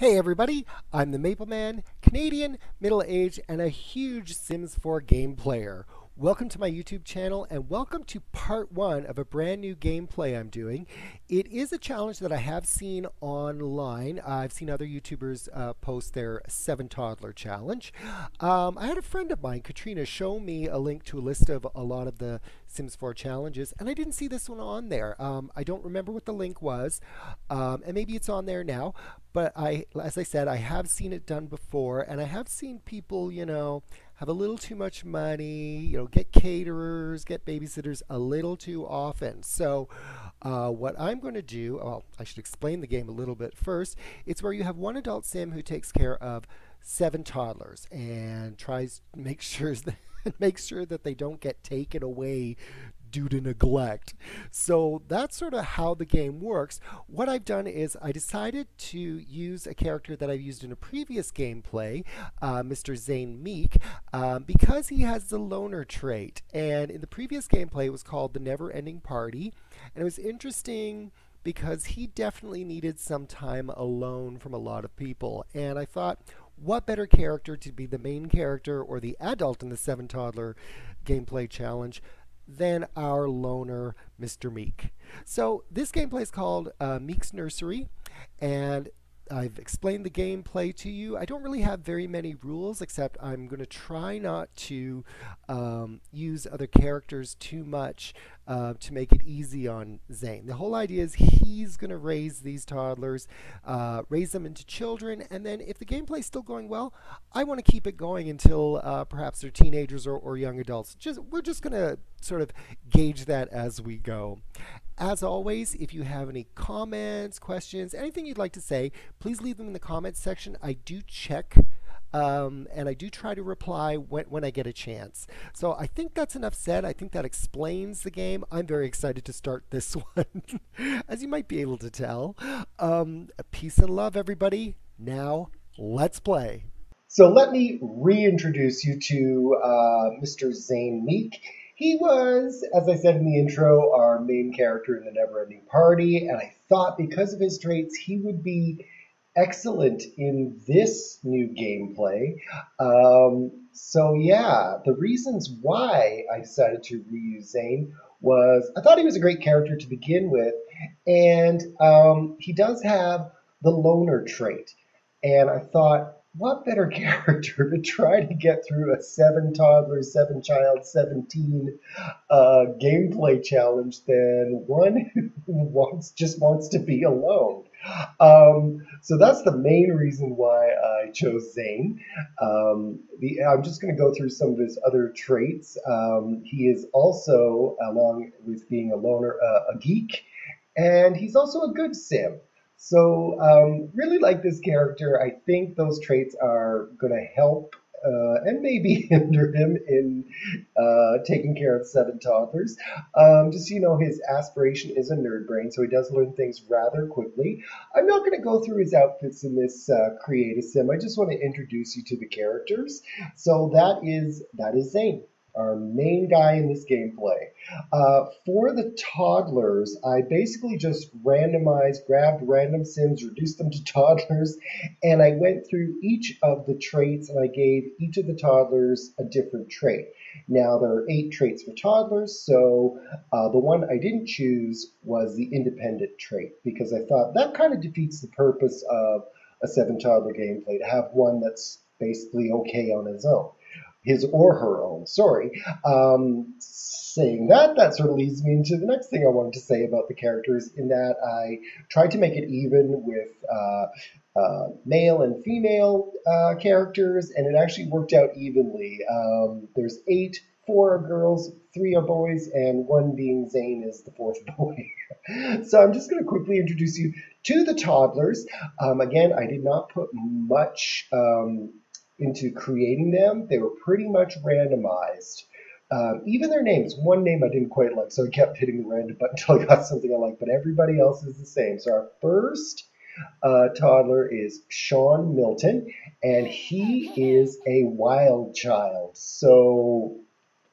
Hey everybody, I'm the Maple Man, Canadian, middle aged, and a huge Sims 4 game player. Welcome to my YouTube channel and welcome to part one of a brand new gameplay I'm doing. It is a challenge that I have seen online. I've seen other YouTubers uh, post their seven toddler challenge. Um, I had a friend of mine, Katrina, show me a link to a list of a lot of the Sims 4 challenges and I didn't see this one on there. Um, I don't remember what the link was um, and maybe it's on there now, but I, as I said, I have seen it done before and I have seen people, you know, have a little too much money, you know, get caterers, get babysitters a little too often. So uh, what I'm going to do, well, I should explain the game a little bit first. It's where you have one adult sim who takes care of seven toddlers and tries to make sure that make sure that they don't get taken away due to neglect. So that's sort of how the game works. What I've done is I decided to use a character that I've used in a previous gameplay, uh, Mr. Zayne Meek, um, because he has the loner trait. And in the previous gameplay, it was called The Never Ending Party. And it was interesting because he definitely needed some time alone from a lot of people. And I thought, what better character to be the main character or the adult in the Seven Toddler gameplay challenge than our loner, Mr. Meek. So this gameplay is called uh, Meek's Nursery, and I've explained the gameplay to you. I don't really have very many rules, except I'm going to try not to um, use other characters too much uh, to make it easy on Zayne. The whole idea is he's going to raise these toddlers, uh, raise them into children, and then if the gameplay's still going well, I want to keep it going until uh, perhaps they're teenagers or, or young adults. Just We're just going to sort of gauge that as we go. As always, if you have any comments, questions, anything you'd like to say, please leave them in the comments section. I do check um, and I do try to reply when, when I get a chance. So I think that's enough said. I think that explains the game. I'm very excited to start this one, as you might be able to tell. Um, peace and love, everybody. Now, let's play. So let me reintroduce you to uh, Mr. Zayne Meek. He was, as I said in the intro, our main character in the Neverending Party, and I thought because of his traits, he would be excellent in this new gameplay. Um, so yeah, the reasons why I decided to reuse Zayne was I thought he was a great character to begin with, and um, he does have the loner trait. And I thought, what better character to try to get through a seven toddler, seven child, 17 uh, gameplay challenge than one who wants just wants to be alone. Um, so that's the main reason why I chose Zayne. Um, the, I'm just going to go through some of his other traits. Um, he is also, along with being a loner, uh, a geek, and he's also a good sim. So um, really like this character. I think those traits are going to help uh, and maybe hinder him in uh, taking care of seven toddlers. Um, just you know, his aspiration is a nerd brain, so he does learn things rather quickly. I'm not going to go through his outfits in this uh, create a sim. I just want to introduce you to the characters. So that is that is Zayne our main guy in this gameplay. Uh, for the toddlers, I basically just randomized, grabbed random sims, reduced them to toddlers, and I went through each of the traits and I gave each of the toddlers a different trait. Now, there are eight traits for toddlers, so uh, the one I didn't choose was the independent trait because I thought that kind of defeats the purpose of a seven toddler gameplay to have one that's basically okay on its own his or her own. Sorry. Um, saying that, that sort of leads me into the next thing I wanted to say about the characters, in that I tried to make it even with uh, uh, male and female uh, characters, and it actually worked out evenly. Um, there's eight, four are girls, three are boys, and one being Zayne is the fourth boy. so I'm just going to quickly introduce you to the toddlers. Um, again, I did not put much um, into creating them, they were pretty much randomized. Um, even their names, one name I didn't quite like, so I kept hitting the random button until I got something I like, but everybody else is the same. So our first uh, toddler is Sean Milton, and he is a wild child. So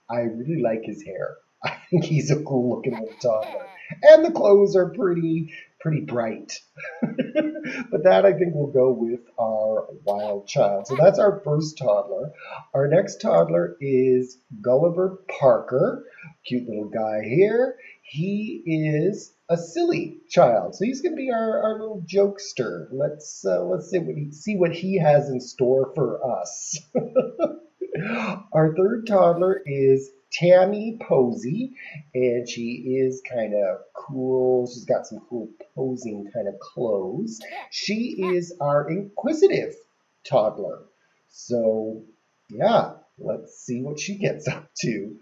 I really like his hair. I think he's a cool looking little toddler. And the clothes are pretty, pretty bright. but that I think will go with our wild child. So that's our first toddler. Our next toddler is Gulliver Parker, cute little guy here. He is a silly child, so he's going to be our, our little jokester. Let's uh, let's see what he, see what he has in store for us. our third toddler is Tammy Posey, and she is kind of cool. She's got some cool posing kind of clothes. She is our inquisitive toddler. So, yeah, let's see what she gets up to.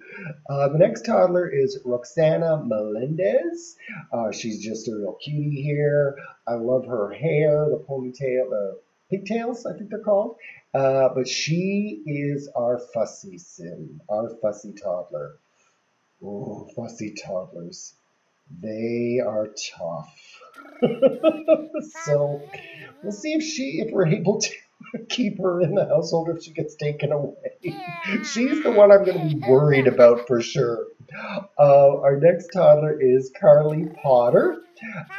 Uh, the next toddler is Roxana Melendez. Uh, she's just a real cutie here. I love her hair, the ponytail, the pigtails, I think they're called. Uh, but she is our fussy sim, our fussy toddler. Oh, fussy toddlers. They are tough. so we'll see if she, if we're able to keep her in the household if she gets taken away. She's the one I'm going to be worried about for sure. Uh, our next toddler is Carly Potter.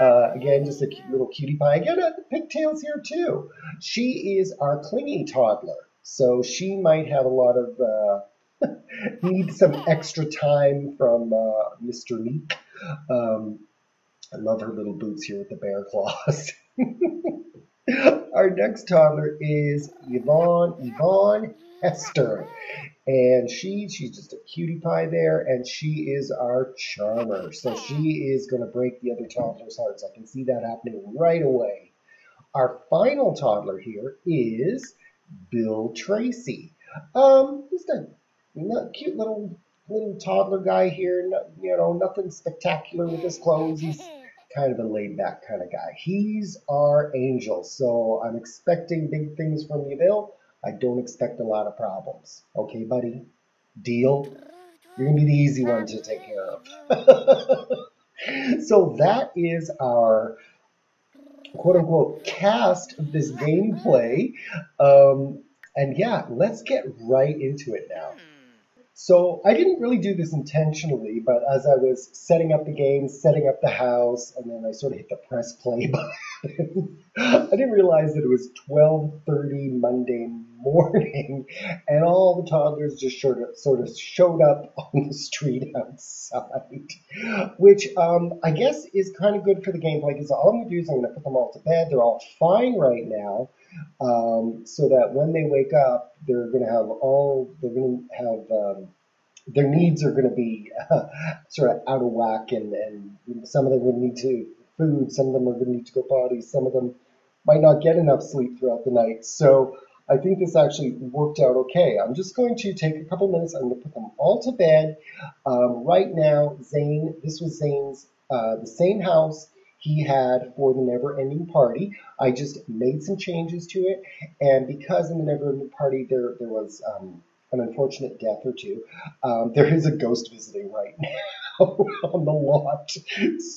Uh, again, just a cute little cutie pie. Again, uh, pigtails here too. She is our clingy toddler, so she might have a lot of uh, need some extra time from uh, Mr. Meek. Um, I love her little boots here with the bear claws. Our next toddler is Yvonne Yvonne Hester. And she she's just a cutie pie there, and she is our charmer. So she is gonna break the other toddlers' hearts. I can see that happening right away. Our final toddler here is Bill Tracy. Um, just a cute little little toddler guy here. No, you know, nothing spectacular with his clothes. He's kind of a laid back kind of guy. He's our angel, so I'm expecting big things from you, Bill. I don't expect a lot of problems. Okay, buddy? Deal? You're going to be the easy one to take care of. so that is our quote unquote cast of this gameplay. Um, and yeah, let's get right into it now. So I didn't really do this intentionally, but as I was setting up the game, setting up the house, and then I sort of hit the press play button, I didn't realize that it was 12:30 Monday morning, and all the toddlers just sort of sort of showed up on the street outside, which um, I guess is kind of good for the gameplay because all I'm gonna do is I'm gonna put them all to bed. They're all fine right now. Um, so that when they wake up, they're going to have all, they're going to have, um, their needs are going to be uh, sort of out of whack, and, and some of them would need to food, some of them are going to need to go potty, some of them might not get enough sleep throughout the night. So I think this actually worked out okay. I'm just going to take a couple minutes. I'm going to put them all to bed. Um, right now, Zayne, this was Zayne's, uh, the same house he had for the Never Ending Party. I just made some changes to it, and because in the Never Ending Party there there was um, an unfortunate death or two, um, there is a ghost visiting right now on the lot.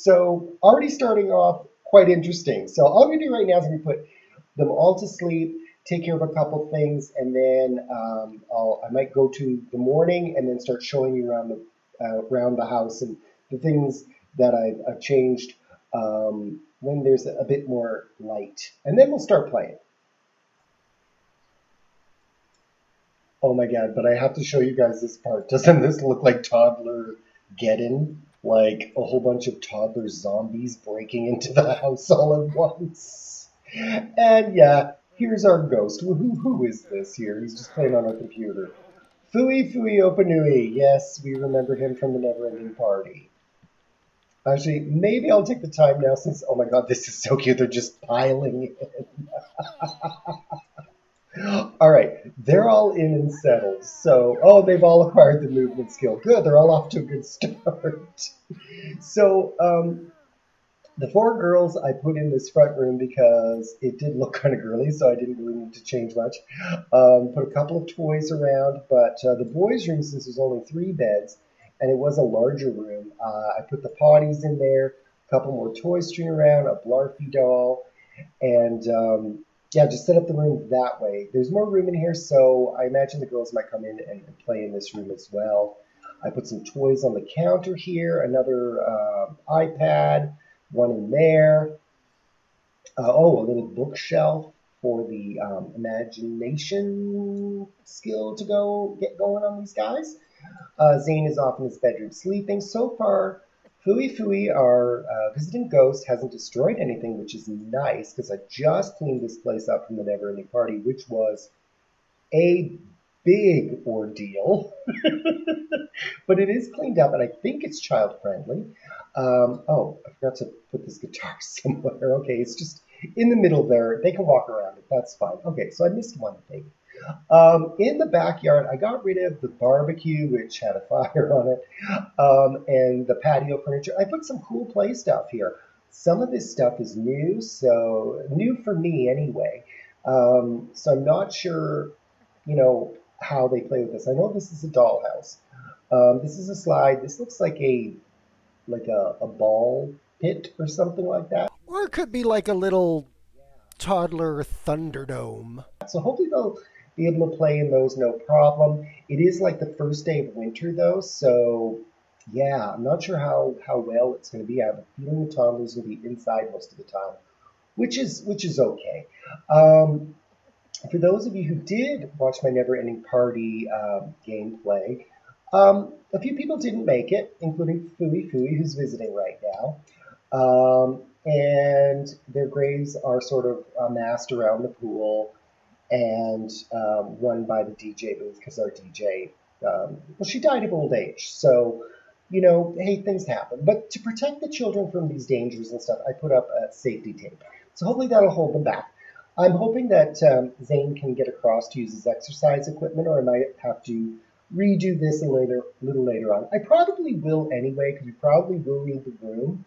So already starting off quite interesting. So all I'm gonna do right now is I'm gonna put them all to sleep. Take care of a couple things, and then um, I'll, I might go to the morning and then start showing you around the uh, around the house and the things that I've, I've changed um, when there's a bit more light. And then we'll start playing. Oh my god, but I have to show you guys this part. Doesn't this look like toddler Geddon? Like a whole bunch of toddler zombies breaking into the house all at once. And yeah, here's our ghost. Who, who is this here? He's just playing on our computer. Fui Fui Opanui. Yes, we remember him from the Neverending Party. Actually, maybe I'll take the time now since, oh my god, this is so cute. They're just piling in. all right, they're all in and settled. So, oh, they've all acquired the movement skill. Good, they're all off to a good start. so, um, the four girls I put in this front room because it did look kind of girly, so I didn't really need to change much. Um, put a couple of toys around, but uh, the boys' room, since there's only three beds, and it was a larger room. Uh, I put the potties in there, a couple more toys strewn around, a Blarfy doll, and um, yeah, just set up the room that way. There's more room in here, so I imagine the girls might come in and play in this room as well. I put some toys on the counter here, another uh, iPad, one in there. Uh, oh, a little bookshelf for the um, imagination skill to go get going on these guys. Uh, Zayne is off in his bedroom sleeping. So far, Fooey Fooey, our uh, visiting ghost, hasn't destroyed anything, which is nice because I just cleaned this place up from the Never Ending Party, which was a big ordeal. but it is cleaned up, and I think it's child friendly. Um, oh, I forgot to put this guitar somewhere. Okay, it's just in the middle there. They can walk around it. That's fine. Okay, so I missed one thing. Um, in the backyard, I got rid of the barbecue, which had a fire on it, um, and the patio furniture. I put some cool play stuff here. Some of this stuff is new, so new for me anyway. Um, so I'm not sure, you know, how they play with this. I know this is a dollhouse. Um, this is a slide. This looks like a like a, a ball pit or something like that. Or it could be like a little toddler Thunderdome. So hopefully they'll be able to play in those no problem. It is like the first day of winter though, so yeah, I'm not sure how, how well it's going to be. I have a feeling the toddler's going to be inside most of the time, which is which is okay. Um, for those of you who did watch my Never Ending Party um, gameplay, um, a few people didn't make it, including Fooey Fooey, who's visiting right now. Um, and their graves are sort of amassed around the pool and um, run by the DJ booth because our DJ, um, well, she died of old age. So, you know, hey, things happen. But to protect the children from these dangers and stuff, I put up a safety tape. So hopefully that'll hold them back. I'm hoping that um, Zayne can get across to use his exercise equipment, or I might have to redo this a later, little later on. I probably will anyway, because we probably will need the room,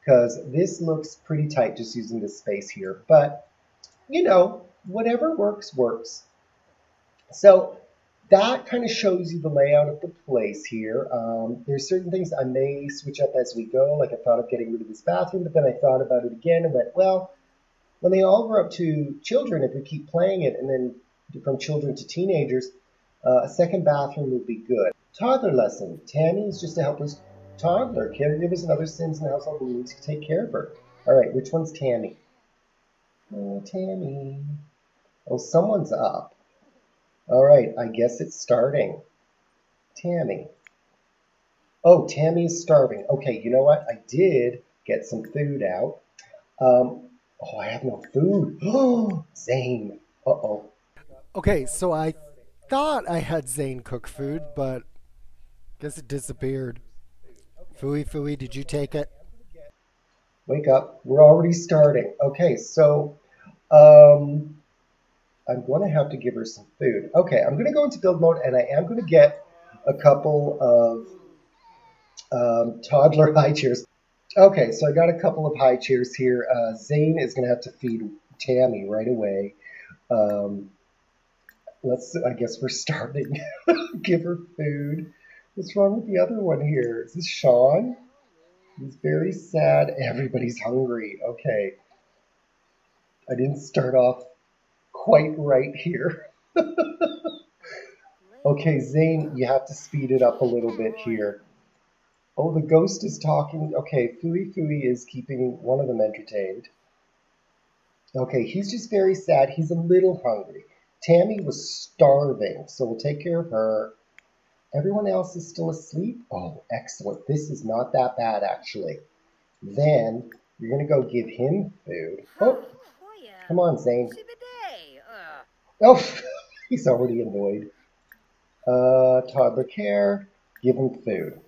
because this looks pretty tight just using this space here. But, you know, whatever works, works. So that kind of shows you the layout of the place here. Um, there's certain things I may switch up as we go, like I thought of getting rid of this bathroom, but then I thought about it again and went, well, when they all grow up to children, if we keep playing it and then from children to teenagers, uh, a second bathroom would be good. Toddler lesson. Tammy is just a helpless toddler. Caregivers and other sims in the household will need to take care of her. All right, which one's Tammy? Oh, Tammy. Oh, someone's up. All right, I guess it's starting. Tammy. Oh, Tammy's starving. Okay, you know what? I did get some food out. Um, Oh, I have no food. Oh, Zayne. Uh oh. Okay, so I thought I had Zayne cook food, but guess it disappeared. Fooey Fooey, did you take it? Wake up. We're already starting. Okay, so um, I'm going to have to give her some food. Okay, I'm going to go into build mode, and I am going to get a couple of um, toddler high chairs. Okay, so I got a couple of high chairs here. Uh, Zayne is going to have to feed Tammy right away. Um, let's, I guess we're starting. Give her food. What's wrong with the other one here? Is this Sean? He's very sad. Everybody's hungry. Okay. I didn't start off quite right here. okay, Zayne, you have to speed it up a little bit here. Oh, the ghost is talking. Okay, Fooey Fooey is keeping one of them entertained. Okay, he's just very sad. He's a little hungry. Tammy was starving, so we'll take care of her. Everyone else is still asleep? Oh, excellent. This is not that bad, actually. Then you're going to go give him food. Oh, oh come on, Zayne. Oh, he's already annoyed. Uh, toddler care. Give him food.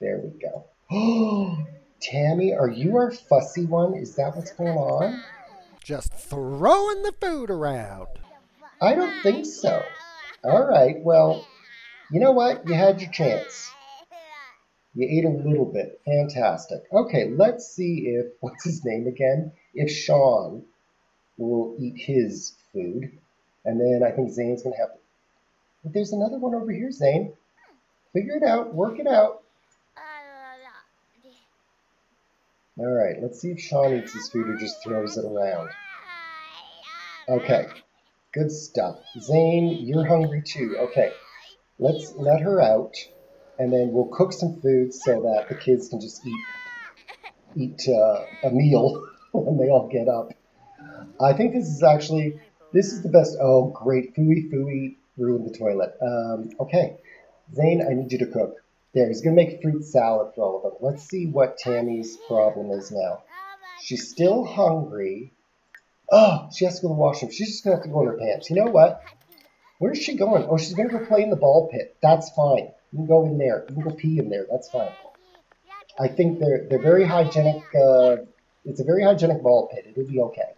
There we go. Oh, Tammy, are you our fussy one? Is that what's going on? Just throwing the food around. I don't think so. All right, well, you know what? You had your chance. You ate a little bit. Fantastic. Okay, let's see if, what's his name again? If Sean will eat his food. And then I think Zayne's going to have to. But there's another one over here, Zayne. Figure it out. Work it out. All right, let's see if Sean eats his food or just throws it around. Okay, good stuff. Zane, you're hungry too. Okay, let's let her out, and then we'll cook some food so that the kids can just eat eat uh, a meal when they all get up. I think this is actually, this is the best. Oh, great. Fooey Fooey ruined the toilet. Um, okay. Zayne, I need you to cook. There, he's going to make fruit salad for all of them. Let's see what Tammy's problem is now. She's still hungry. Oh, she has to go to the washroom. She's just going to have to go in her pants. You know what? Where's she going? Oh, she's going to go play in the ball pit. That's fine. You can go in there. You can go pee in there. That's fine. I think they're they're very hygienic. Uh, it's a very hygienic ball pit. It'll be okay.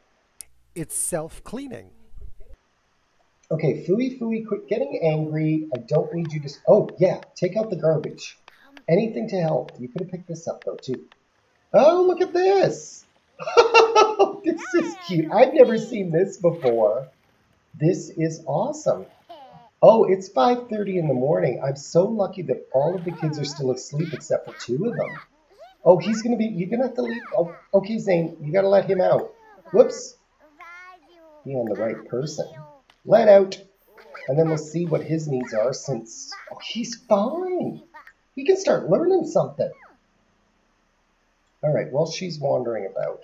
It's self-cleaning. Okay, Fooey Fooey, quit getting angry. I don't need you to. Oh yeah, take out the garbage. Anything to help. You could have picked this up though too. Oh, look at this. this is cute. I've never seen this before. This is awesome. Oh, it's 5.30 in the morning. I'm so lucky that all of the kids are still asleep except for two of them. Oh, he's going to be, you're going to have to leave. Oh, okay, Zayne, you got to let him out. Whoops. Be on the right person. Let out. And then we'll see what his needs are since, oh, he's fine. He can start learning something. All right, well, she's wandering about.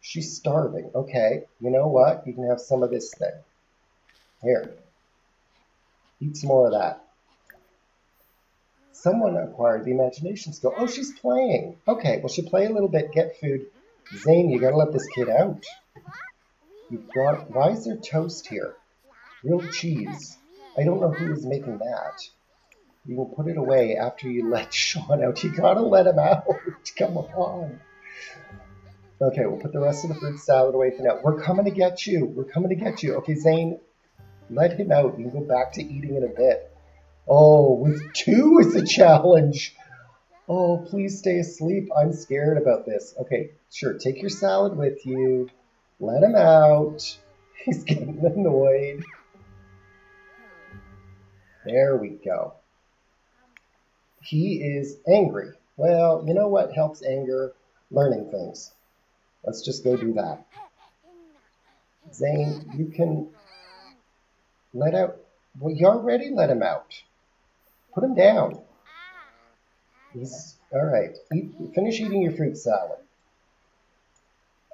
She's starving. Okay, you know what? You can have some of this thing. Here. Eat some more of that. Someone acquired the imagination skill. Oh, she's playing. Okay, well, she'll play a little bit, get food. Zayne, you gotta let this kid out. Brought, why is there toast here? Real cheese. I don't know who is making that. You will put it away after you let Sean out. You gotta let him out. Come on. Okay, we'll put the rest of the fruit salad away for now. We're coming to get you. We're coming to get you. Okay, Zayne, let him out. You can go back to eating in a bit. Oh, with two is a challenge. Oh, please stay asleep. I'm scared about this. Okay, sure. Take your salad with you. Let him out. He's getting annoyed. There we go. He is angry. Well, you know what helps anger? Learning things. Let's just go do that. Zayne, you can let out. Well, you already let him out. Put him down. He's all right. Eat, finish eating your fruit salad.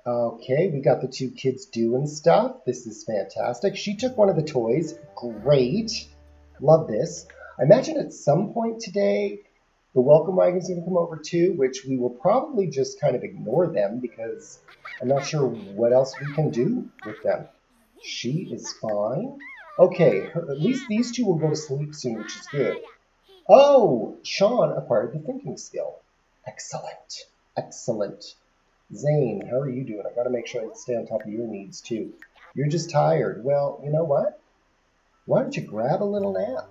Okay, we got the two kids doing stuff. This is fantastic. She took one of the toys. Great. Love this. I imagine at some point today, the welcome wagon is going to come over too, which we will probably just kind of ignore them because I'm not sure what else we can do with them. She is fine. Okay, her, at least these two will go to sleep soon, which is good. Oh, Sean acquired the thinking skill. Excellent. Excellent. Zayne, how are you doing? I gotta make sure I stay on top of your needs too. You're just tired. Well, you know what? Why don't you grab a little nap?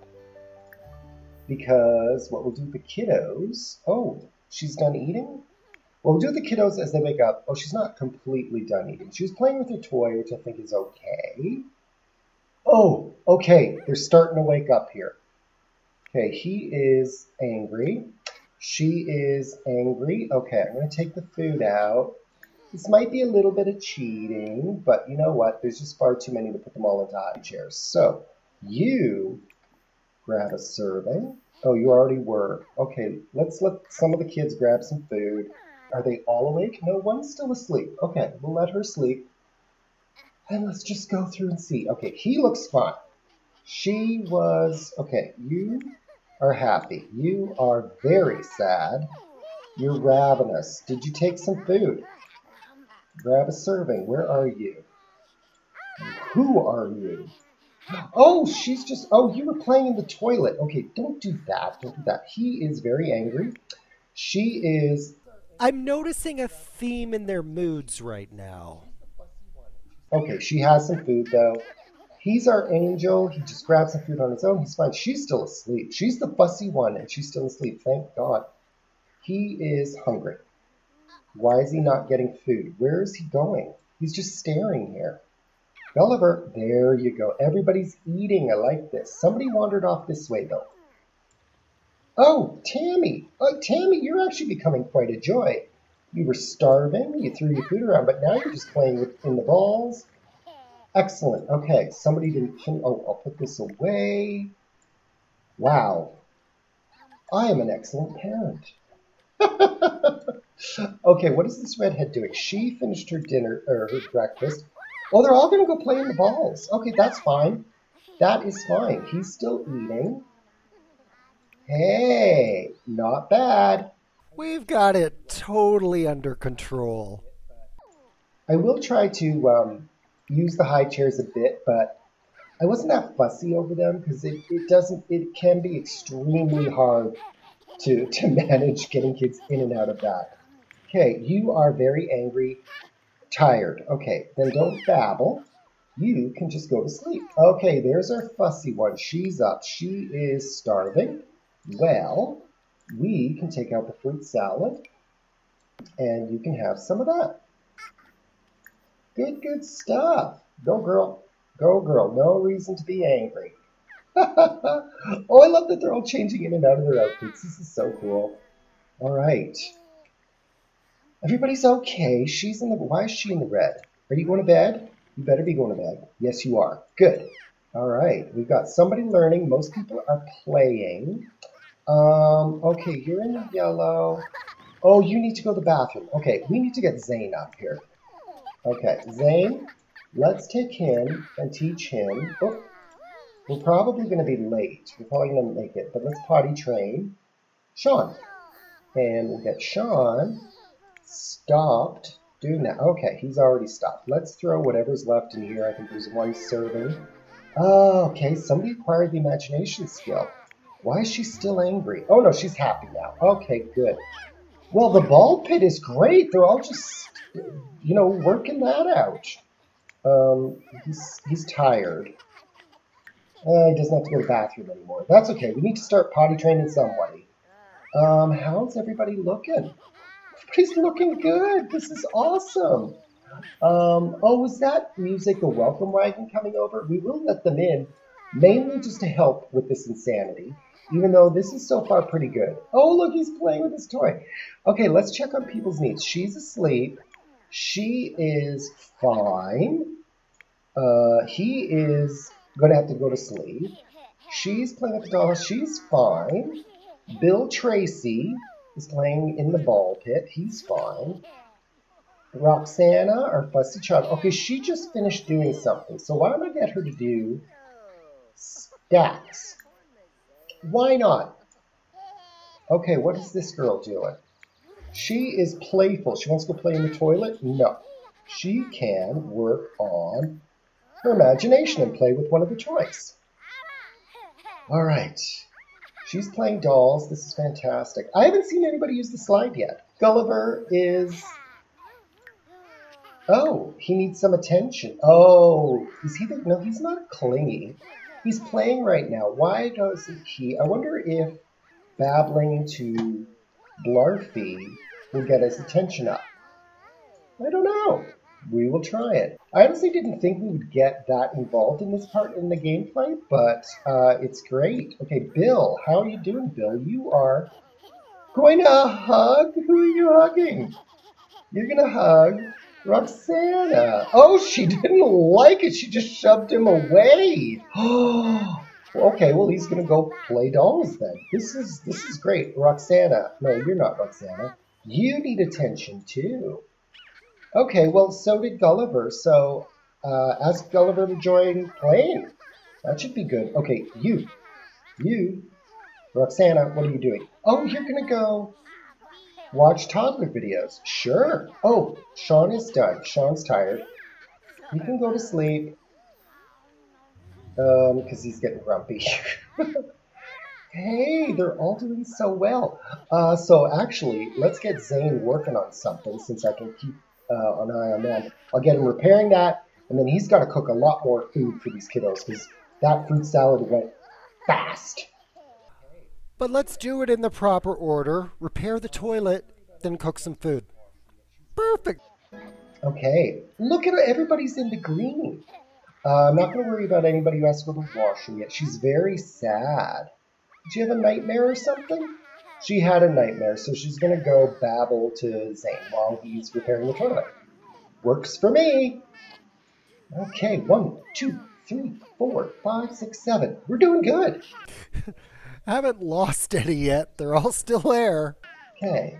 Because what we'll do with the kiddos. Oh, she's done eating? Well, we'll do the kiddos as they wake up. Oh, she's not completely done eating. She was playing with her toy, which I think is okay. Oh, okay. They're starting to wake up here. Okay, he is angry. She is angry. Okay, I'm going to take the food out. This might be a little bit of cheating, but you know what? There's just far too many to put them all into high chairs. So, you grab a serving. Oh, you already were. Okay, let's let some of the kids grab some food. Are they all awake? No, one's still asleep. Okay, we'll let her sleep. And let's just go through and see. Okay, he looks fine. She was, okay, you are happy. You are very sad. You're ravenous. Did you take some food? Grab a serving. Where are you? Who are you? Oh, she's just, oh, you were playing in the toilet. Okay, don't do that. Don't do that. He is very angry. She is. I'm noticing a theme in their moods right now. Okay, she has some food though. He's our angel. He just grabs some food on his own. He's fine. She's still asleep. She's the fussy one, and she's still asleep. Thank God. He is hungry. Why is he not getting food? Where is he going? He's just staring here. Gulliver, there you go. Everybody's eating. I like this. Somebody wandered off this way, though. Oh, Tammy. Oh, Tammy, you're actually becoming quite a joy. You were starving. You threw your food around, but now you're just playing with in the balls. Excellent. Okay, somebody didn't. Oh, I'll put this away. Wow. I am an excellent parent. okay, what is this redhead doing? She finished her dinner or her breakfast. Oh, they're all going to go play in the balls. Okay, that's fine. That is fine. He's still eating. Hey, not bad. We've got it totally under control. I will try to um, use the high chairs a bit, but I wasn't that fussy over them because it, it doesn't it can be extremely hard to to manage getting kids in and out of that. Okay, you are very angry, tired. Okay, then don't babble. You can just go to sleep. Okay, there's our fussy one. She's up. She is starving. Well, we can take out the fruit salad and you can have some of that. Good, good stuff. Go, girl. Go, girl. No reason to be angry. oh, I love that they're all changing in and out of their outfits. This is so cool. All right. Everybody's okay. She's in the. Why is she in the red? Are you going to bed? You better be going to bed. Yes, you are. Good. All right. We've got somebody learning. Most people are playing. Um, okay, you're in the yellow. Oh, you need to go to the bathroom. Okay, we need to get Zayne up here. Okay, Zayne, let's take him and teach him. Oh, we're probably going to be late. We're probably going to make it, but let's potty train Sean. And we'll get Sean stopped doing that. Okay, he's already stopped. Let's throw whatever's left in here. I think there's one serving. Oh, okay, somebody acquired the imagination skill. Why is she still angry? Oh no, she's happy now. Okay, good. Well, the ball pit is great. They're all just, you know, working that out. Um, he's, he's tired. Uh, he doesn't have to go to the bathroom anymore. That's okay. We need to start potty training somebody. Um, how's everybody looking? Everybody's looking good. This is awesome. Um, oh, was that music a welcome wagon coming over? We will let them in, mainly just to help with this insanity even though this is so far pretty good. Oh, look, he's playing with his toy. Okay, let's check on people's needs. She's asleep. She is fine. Uh, he is going to have to go to sleep. She's playing with the dollhouse. She's fine. Bill Tracy is playing in the ball pit. He's fine. Roxana, our fussy child. Okay, she just finished doing something. So why don't I get her to do stats? Why not? Okay, what is this girl doing? She is playful. She wants to go play in the toilet? No. She can work on her imagination and play with one of the toys. All right. She's playing dolls. This is fantastic. I haven't seen anybody use the slide yet. Gulliver is... Oh, he needs some attention. Oh, is he the... No, he's not clingy. He's playing right now. Why doesn't he? I wonder if babbling to Blarfy will get his attention up. I don't know. We will try it. I honestly didn't think we would get that involved in this part in the gameplay, but uh, it's great. Okay, Bill, how are you doing, Bill? You are going to hug? Who are you hugging? You're going to hug Roxana. Oh, she didn't like it. She just shoved him away. okay, well he's gonna go play dolls then. This is this is great. Roxana. No, you're not Roxana. You need attention too. Okay, well so did Gulliver. So uh, ask Gulliver to join playing. That should be good. Okay, you. You. Roxana, what are you doing? Oh, you're gonna go Watch toddler videos. Sure. Oh, Sean is done. Sean's tired. He can go to sleep. Um, because he's getting grumpy. hey, they're all doing so well. Uh, so actually, let's get Zayne working on something since I can keep uh, an eye on that. I'll get him repairing that, and then he's got to cook a lot more food for these kiddos because that fruit salad went fast. But let's do it in the proper order. Repair the toilet, then cook some food. Perfect. Okay. Look at it. Everybody's in the green. Uh, I'm not going to worry about anybody who has to go to the washroom yet. She's very sad. Did you have a nightmare or something? She had a nightmare, so she's going to go babble to Zayne while he's repairing the toilet. Works for me. Okay, one, two, three, four, five, six, seven. We're doing good. haven't lost any yet. They're all still there. Okay.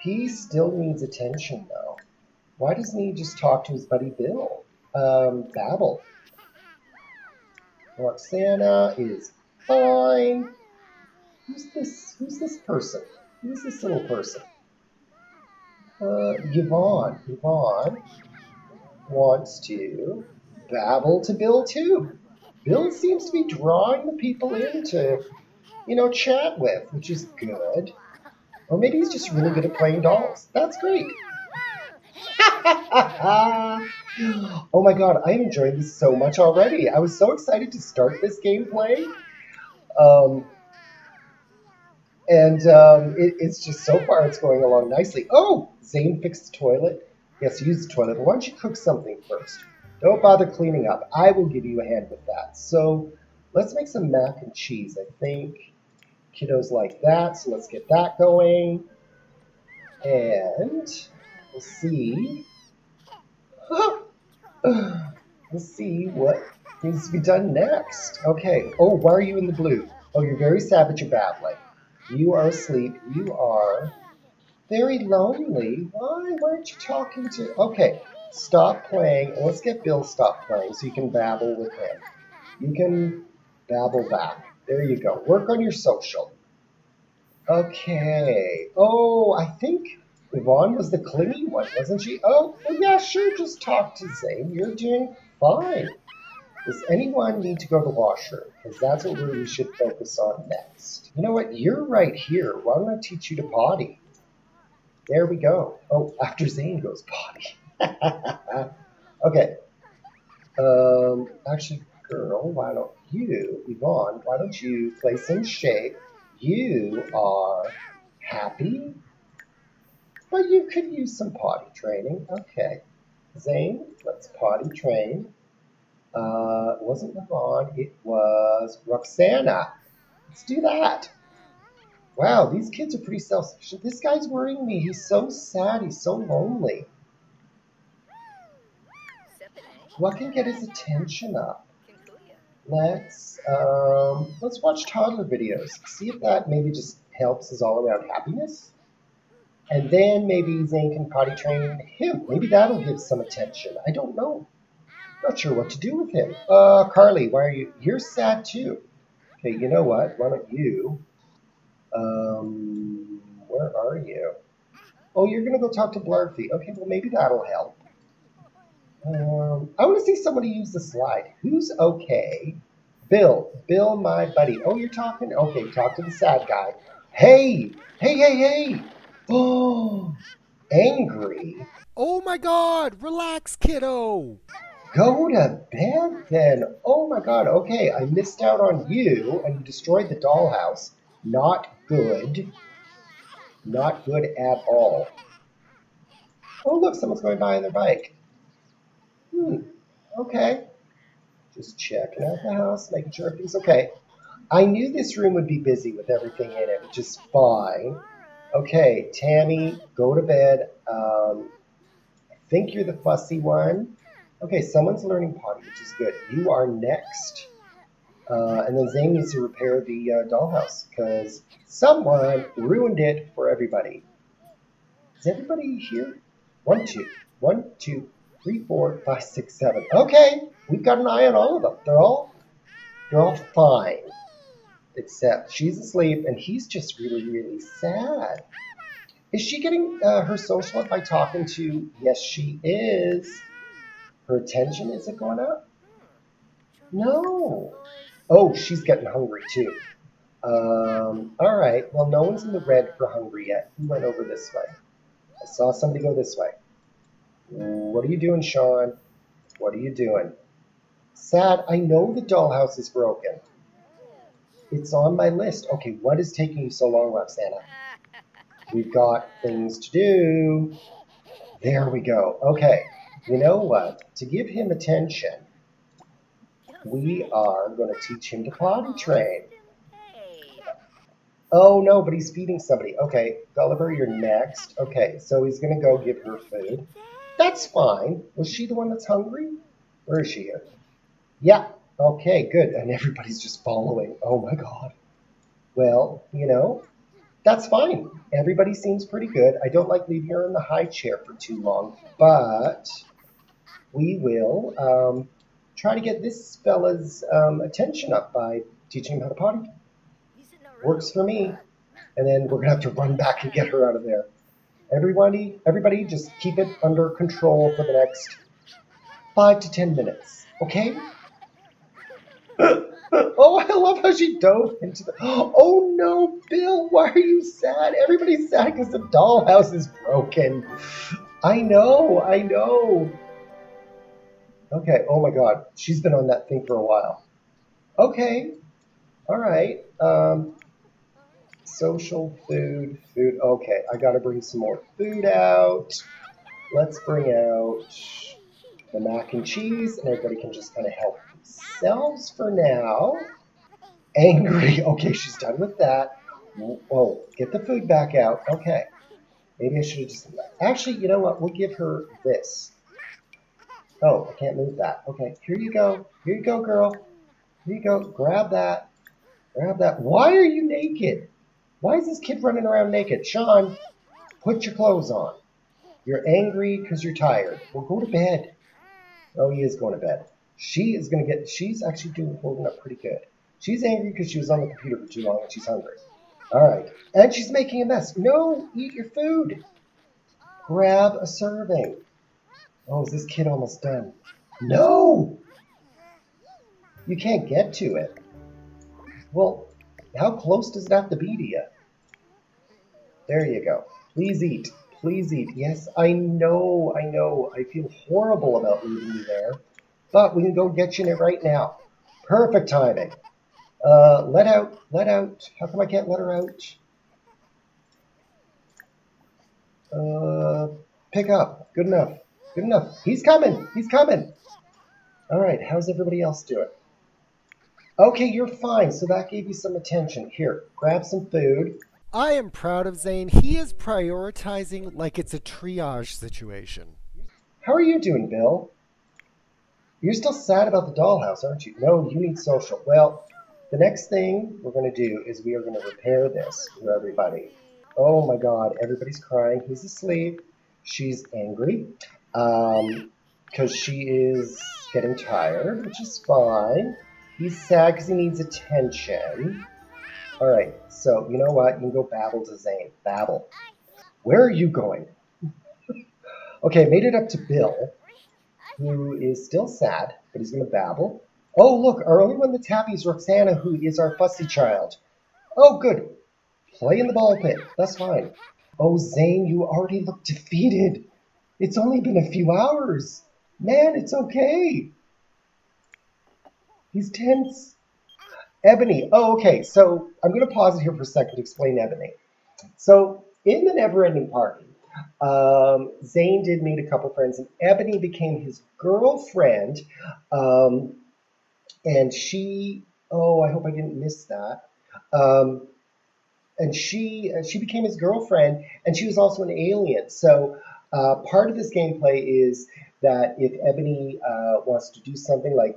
He still needs attention, though. Why doesn't he just talk to his buddy Bill? Um, Babble. Roxana is fine. Who's this? Who's this person? Who's this little person? Uh, Yvonne. Yvonne wants to babble to Bill too. Bill seems to be drawing the people in to, you know, chat with, which is good. Or maybe he's just really good at playing dolls. That's great. oh my god, I'm enjoying this so much already. I was so excited to start this gameplay. Um, and um, it, it's just so far it's going along nicely. Oh, Zayne fixed the toilet. Yes, use the toilet, but why don't you cook something first? Don't bother cleaning up. I will give you a hand with that. So let's make some mac and cheese. I think kiddos like that, so let's get that going. And we'll see. we'll see what needs to be done next. Okay. Oh, why are you in the blue? Oh, you're very savage and babbling. You are asleep. You are very lonely. Why weren't you talking to... Okay, stop playing. Let's get Bill stop playing so you can babble with him. You can babble back. There you go. Work on your social. Okay. Oh, I think Yvonne was the clingy one, wasn't she? Oh, well, yeah, sure. Just talk to Zayne. You're doing fine. Does anyone need to go to the washroom? Because that's what we should focus on next. You know what? You're right here. Why don't I teach you to potty? There we go. Oh, after Zayne goes potty. okay. Um, actually, girl, why don't you, Yvonne, why don't you play some shape? You are happy, but you could use some potty training. Okay. Zayne, let's potty train. Uh, it wasn't Yvonne, it was Roxana. Let's do that. Wow, these kids are pretty self-sufficient. This guy's worrying me. He's so sad. He's so lonely. What can get his attention up? Let's um, let's watch toddler videos. See if that maybe just helps his all-around happiness. And then maybe Zayne can potty train him. Maybe that'll give some attention. I don't know. Not sure what to do with him. Uh, Carly, why are you? You're sad too. Okay, you know what? Why don't you? Um, where are you? Oh, you're gonna go talk to Blarfy. Okay, well maybe that'll help. Um, I want to see somebody use the slide. Who's okay? Bill. Bill, my buddy. Oh, you're talking? Okay, talk to the sad guy. Hey! Hey, hey, hey! Oh, angry. Oh my god! Relax, kiddo! Go to bed then. Oh my god, okay, I missed out on you and you destroyed the dollhouse. Not good. Not good at all. Oh look, someone's going by on their bike. Hmm, okay. Just checking out the house, making sure everything's okay. I knew this room would be busy with everything in it, which is fine. Okay, Tammy, go to bed. Um, I think you're the fussy one. Okay, someone's learning potty, which is good. You are next. Uh, and then Zayne needs to repair the uh, dollhouse because someone ruined it for everybody. Is everybody here? One, two, one, two, three, four, five, six, seven. Okay, we've got an eye on all of them. They're all, they're all fine, except she's asleep and he's just really, really sad. Is she getting uh, her social by talking to? Yes, she is. Her attention is it going up? No. Oh, she's getting hungry too. Um, all right. Well, no one's in the red for hungry yet. Who went over this way? I saw somebody go this way. What are you doing, Sean? What are you doing? Sad. I know the dollhouse is broken. It's on my list. Okay, what is taking you so long, Roxana? We've got things to do. There we go. Okay you know what? To give him attention, we are going to teach him to potty train. Oh, no, but he's feeding somebody. Okay, Gulliver, you're next. Okay, so he's going to go give her food. That's fine. Was she the one that's hungry? Where is she here? Yeah, okay, good. And everybody's just following. Oh, my God. Well, you know, that's fine. Everybody seems pretty good. I don't like leaving her in the high chair for too long, but we will um, try to get this fella's um, attention up by teaching him how to potty. Works for me. And then we're gonna have to run back and get her out of there. Everybody, everybody, just keep it under control for the next five to ten minutes, okay? oh, I love how she dove into the. Oh no, Bill, why are you sad? Everybody's sad because the dollhouse is broken. I know, I know. Okay, oh my god, she's been on that thing for a while. Okay, all right. Um, social food, food. Okay, I gotta bring some more food out. Let's bring out the mac and cheese, and everybody can just kind of help themselves for now. Angry. Okay, she's done with that. Oh, get the food back out. Okay. Maybe I should have just... Actually, you know what? We'll give her this. Oh, I can't move that. Okay, here you go. Here you go, girl. Here you go. Grab that. Grab that. Why are you naked? Why is this kid running around naked? Sean, put your clothes on. You're angry because you're tired. Well, go to bed. Oh, he is going to bed. She is going to get, she's actually doing holding up pretty good. She's angry because she was on the computer for too long and she's hungry. All right. And she's making a mess. No, eat your food. Grab a serving. Oh, is this kid almost done? No! You can't get to it. Well, how close does it have to be to you? There you go. Please eat. Please eat. Yes, I know, I know. I feel horrible about leaving you there. But we can go get you in it right now. Perfect timing. Uh, let out, let out. How come I can't let her out? Uh, pick up. Good enough. Good enough. He's coming. He's coming. All right. How's everybody else doing? Okay, you're fine. So that gave you some attention. Here, grab some food. I am proud of Zayne. He is prioritizing like it's a triage situation. How are you doing, Bill? You're still sad about the dollhouse, aren't you? No, you need social. Well, the next thing we're going to do is we are going to repair this for everybody. Oh my god, everybody's crying. He's asleep. She's angry because um, she is getting tired, which is fine. He's sad because he needs attention. All right, so you know what? You can go babble to Zayne. Babble. Where are you going? okay, made it up to Bill, who is still sad, but he's going to babble. Oh, look, our only one that's happy is Roxana, who is our fussy child. Oh, good. Play in the ball pit. That's fine. Oh, Zayne, you already look defeated. It's only been a few hours. Man, it's okay. He's tense. Ebony. Oh, okay. So I'm going to pause it here for a second to explain Ebony. So in the never-ending Party, um, Zayne did meet a couple friends, and Ebony became his girlfriend. Um, and she, oh, I hope I didn't miss that. Um, and she uh, she became his girlfriend, and she was also an alien. So uh, part of this gameplay is that if Ebony uh, wants to do something like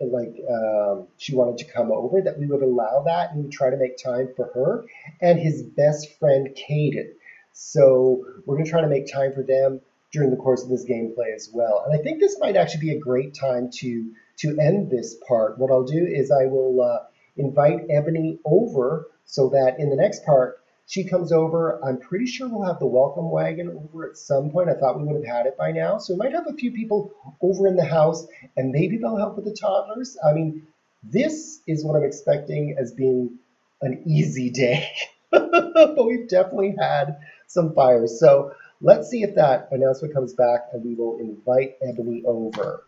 like um, she wanted to come over, that we would allow that and we try to make time for her and his best friend Caden. So we're going to try to make time for them during the course of this gameplay as well. And I think this might actually be a great time to to end this part. What I'll do is I will uh, invite Ebony over so that in the next part she comes over. I'm pretty sure we'll have the welcome wagon over at some point. I thought we would have had it by now. So we might have a few people over in the house and maybe they'll help with the toddlers. I mean, this is what I'm expecting as being an easy day. but we've definitely had some fires. So let's see if that announcement comes back and we will invite Ebony over.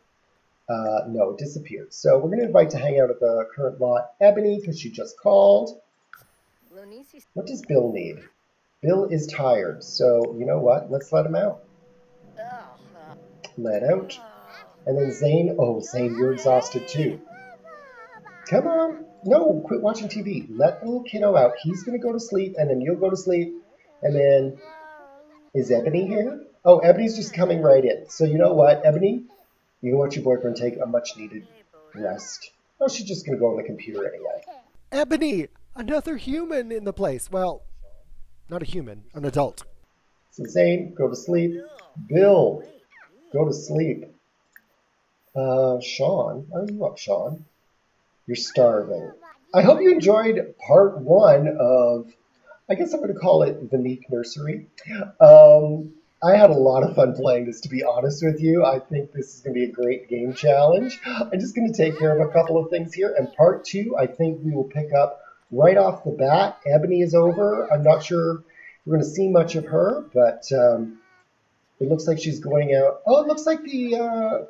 Uh, no, it disappeared. So we're going to invite to hang out at the current lot Ebony because she just called. What does Bill need? Bill is tired, so you know what? Let's let him out. Oh. Let out. And then Zayne, oh, Zayne, you're exhausted too. Come on. No, quit watching TV. Let the little kiddo out. He's going to go to sleep, and then you'll go to sleep. And then, is Ebony here? Oh, Ebony's just coming right in. So you know what, Ebony? You can watch your boyfriend take a much needed rest. Oh, she's just going to go on the computer anyway. Ebony, another human in the place. Well, not a human, an adult. So Zayne, go to sleep. Bill, go to sleep. Uh, Sean, are you up, Sean? You're starving. I hope you enjoyed part one of, I guess I'm going to call it the Meek Nursery. Um, I had a lot of fun playing this, to be honest with you. I think this is going to be a great game challenge. I'm just going to take care of a couple of things here. And part two, I think we will pick up right off the bat. Ebony is over. I'm not sure we're going to see much of her, but um, it looks like she's going out. Oh, it looks like the uh,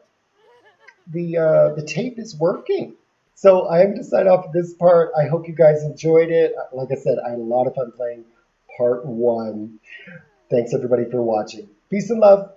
the uh, the tape is working. So I am going to sign off this part. I hope you guys enjoyed it. Like I said, I had a lot of fun playing part one. Thanks everybody for watching. Peace and love.